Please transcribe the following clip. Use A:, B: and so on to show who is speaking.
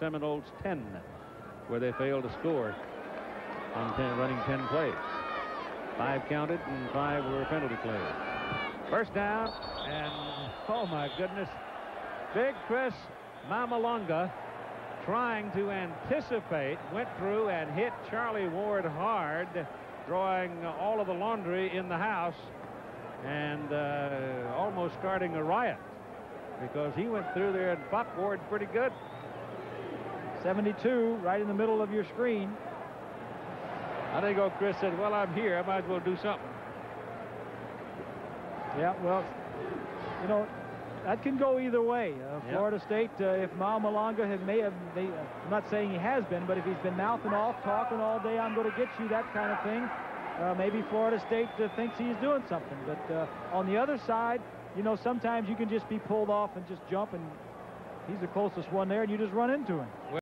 A: Seminoles 10, where they failed to score on 10, running 10 plays. Five counted and five were penalty plays. First down, and oh my goodness, Big Chris Maumalanga trying to anticipate, went through and hit Charlie Ward hard, drawing all of the laundry in the house and uh, almost starting a riot because he went through there and popped Ward pretty good.
B: 72 right in the middle of your screen.
A: I think old Chris said, well, I'm here. I might as well do something.
B: Yeah, well, you know, that can go either way. Uh,
A: Yep.
B: Florida State, uh, if Mal Malonga had may have, they, uh, I'm not saying he has been, but if he's been mouthing off, talking all day, I'm going to get you, that kind of thing, uh, maybe Florida State uh, thinks he's doing something. But uh, on the other side, you know, sometimes you can just be pulled off and just jump, and he's the closest one there, and you just run into him.